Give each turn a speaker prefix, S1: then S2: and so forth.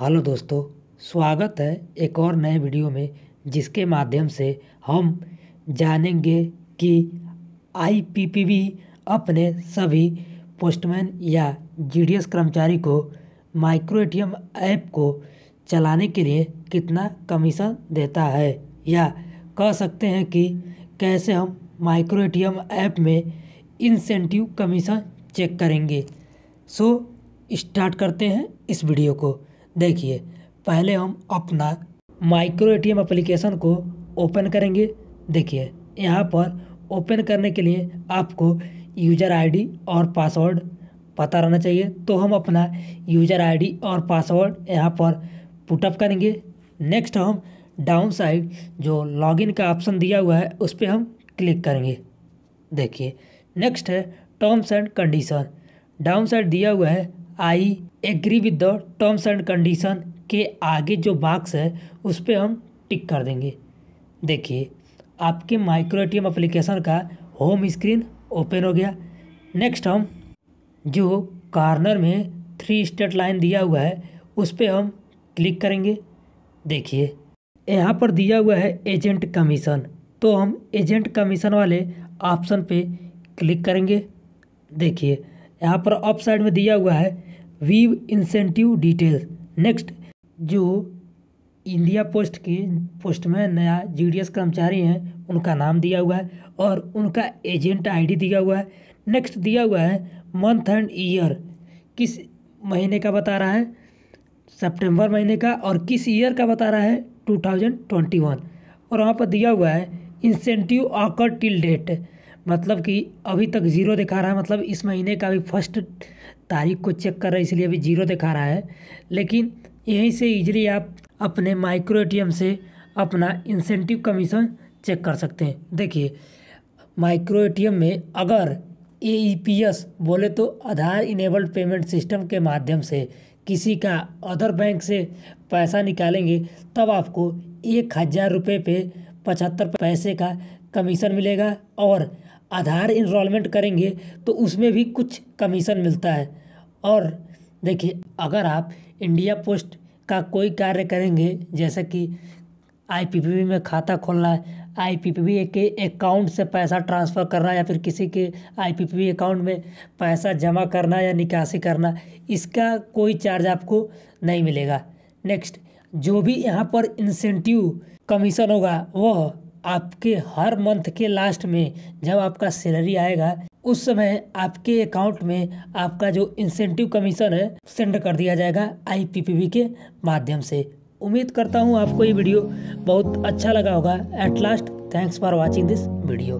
S1: Hello दोस्तों, स्वागत है एक और नए वीडियो में, जिसके माध्यम से हम जानेंगे कि आईपीपीबी अपने सभी पोस्टमैन या जीडीएस कर्मचारी को माइक्रो एटीएम ऐप को चलाने के लिए कितना कमीशन देता है? या कह सकते हैं कि कैसे हम माइक्रो एटीएम ऐप में इंसेंटिव कमीशन चेक करेंगे? सो, स्टार्ट करते हैं इस वीडियो को। देखिए, पहले हम अपना माइक्रो एटीएम एप्लीकेशन को ओपन करेंगे। देखिए, यहाँ पर ओपन करने के लिए आपको यूज़र आईडी और पासवर्ड पता रहना चाहिए। तो हम अपना यूज़र आईडी और पासवर्ड यहाँ पर पुटअप करेंगे। नेक्स्ट हम डाउन साइड जो लॉगिन का ऑप्शन दिया हुआ है, उस पर हम क्लिक करेंगे। देखिए नेक्स्ट है terms and condition down side दिया हुआ है I agree with the terms and condition के आगे जो बाक्स है, उस पर हम टिक कर देंगे। देखिए, आपके माइक्रो एटीएम एप्लीकेशन का होम स्क्रीन ओपन हो गया। नेक्स्ट हम जो कॉर्नर में थ्री स्टेट लाइन दिया हुआ है, उस पर हम क्लिक करेंगे। देखिए, यहाँ पर दिया हुआ है एजेंट कमीशन तो हम एजेंट कमीशन वाले ऑप्शन पे क्लिक करेंगे। देखिए, यहाँ पर अप साइड में दिया हुआ है वीव इंसेंटिव डिटेल्स नेक्स्ट, जो इंडिया पोस्ट की के पोस्टमैन या जीडीएस कर्मचारी हैं, उनका नाम दिया हुआ है और उनका एजेंट आईडी दिया हुआ है। नेक्स्ट दिया हुआ है मंथ एंड ईयर किस महीने का बता रहा है? सितंबर महीने का और किस ईयर का बता रहा है? टू थाउज़ेंड ट्वेंटी वन और वहाँ पर दिया हुआ है इंसेंटिव ऑकर टिल डेट मतलब कि अभी तक ज़ीरो दिखा रहा है मतलब इस महीने का अभी फ़र्स्ट तारीख को चेक कर रहा है, इसलिए अभी ज़ीरो दिखा रहा है। लेकिन यहीं से इजली आप अपने माइक्रो एटीएम से अपना इंसेंटिव कमीशन चेक कर सकते हैं। देखिए माइक्रो एटीएम में अगर ए बोले तो आधार इनेबल्ड पेमेंट सिस्टम के माध्यम से किसी का अदर बैंक से पैसा निकालेंगे, तब आपको एक हज़ार रुपये पे पचहत्तर पैसे का कमीशन मिलेगा और आधार इनरोलमेंट करेंगे तो उसमें भी कुछ कमीशन मिलता है। और देखिए, अगर आप इंडिया पोस्ट का कोई कार्य करेंगे, जैसे कि आईपीपीबी में खाता खोलना है आईपीपीबी के अकाउंट से पैसा ट्रांसफ़र करना या फिर किसी के आईपीपीबी अकाउंट में पैसा जमा करना या निकासी करना, इसका कोई चार्ज आपको नहीं मिलेगा। नेक्स्ट जो भी यहाँ पर इंसेंटिव कमीशन होगा वह आपके हर मंथ के लास्ट में जब आपका सैलरी आएगा, उस समय आपके अकाउंट में आपका जो इंसेंटिव कमीशन है सेंड कर दिया जाएगा आईपीपीबी के माध्यम से। उम्मीद करता हूँ आपको ये वीडियो बहुत अच्छा लगा होगा। At last thanks for watching this video